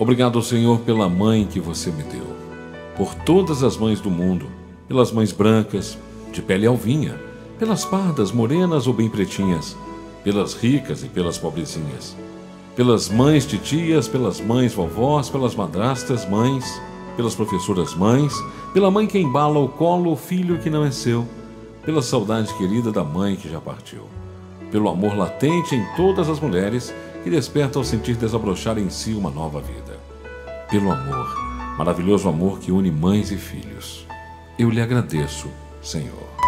Obrigado, Senhor, pela mãe que você me deu, por todas as mães do mundo, pelas mães brancas, de pele alvinha, pelas pardas, morenas ou bem pretinhas, pelas ricas e pelas pobrezinhas, pelas mães titias, pelas mães vovós, pelas madrastas mães, pelas professoras mães, pela mãe que embala o colo o filho que não é seu, pela saudade querida da mãe que já partiu, pelo amor latente em todas as mulheres que desperta ao sentir desabrochar em si uma nova vida, pelo amor, maravilhoso amor que une mães e filhos. Eu lhe agradeço, Senhor.